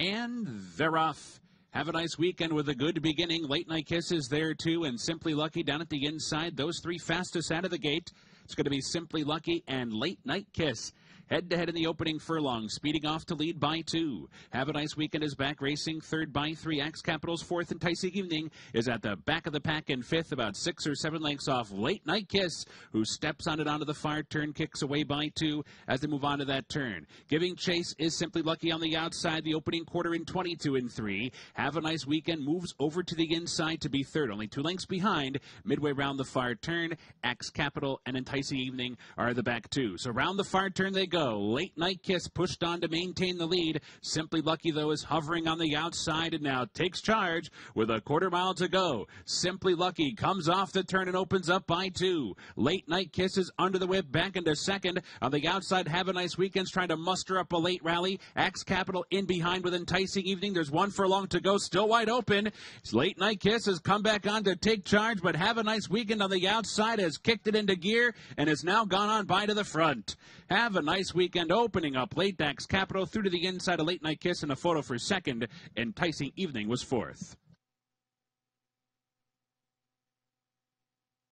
And they're off. Have a nice weekend with a good beginning. Late Night Kiss is there too, and Simply Lucky down at the inside. Those three fastest out of the gate. It's going to be Simply Lucky and Late Night Kiss. Head to head in the opening furlong, speeding off to lead by two. Have a nice weekend is back racing, third by three. Axe Capital's fourth and enticing evening is at the back of the pack in fifth, about six or seven lengths off. Late Night Kiss, who steps on it onto the far turn, kicks away by two as they move on to that turn. Giving chase is simply lucky on the outside. The opening quarter in 22 and three. Have a nice weekend moves over to the inside to be third, only two lengths behind. Midway round the far turn, Axe Capital and enticing evening are the back two. So round the far turn they go go. Late night kiss pushed on to maintain the lead. Simply Lucky, though, is hovering on the outside and now takes charge with a quarter mile to go. Simply Lucky comes off the turn and opens up by two. Late night kiss is under the whip back into second. On the outside, have a nice weekend's trying to muster up a late rally. Axe Capital in behind with enticing evening. There's one furlong to go, still wide open. Late night kiss has come back on to take charge, but have a nice weekend on the outside has kicked it into gear and has now gone on by to the front. Have a nice weekend opening up late Axe Capital through to the inside, a late night kiss and a photo for second. Enticing evening was fourth.